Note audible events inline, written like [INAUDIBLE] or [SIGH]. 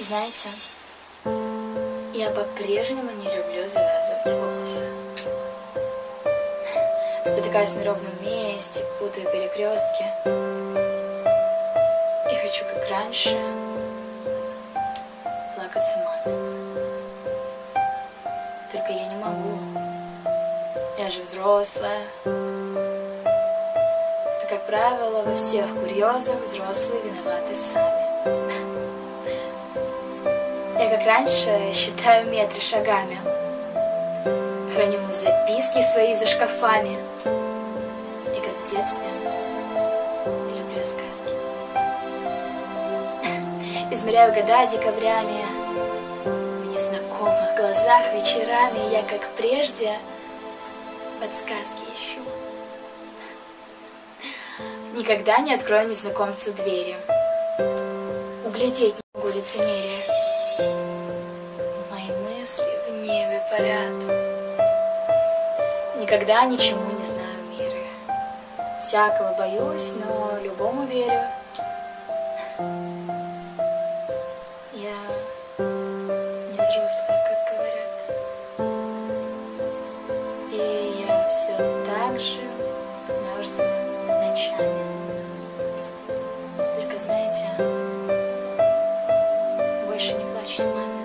Знаете, я по-прежнему не люблю завязывать волосы. Спотыкаюсь на ровном месте, путаю перекрестки. И хочу, как раньше, плакаться маме. Только я не могу. Я же взрослая. А как правило, во всех курьезах взрослые виноваты сами. Раньше считаю метры шагами. Храню записки свои за шкафами. И как в детстве люблю сказки. [LAUGHS] Измеряю года декабрями. В незнакомых глазах вечерами я, как прежде, подсказки ищу. Никогда не открою незнакомцу двери. Углядеть не могу лицемерие. парят. Никогда ничему не знаю меры. Всякого боюсь, но любому верю. Я не взрослая, как говорят. И я все так же мерзну ночами. Только знаете, больше не плачу с мамой.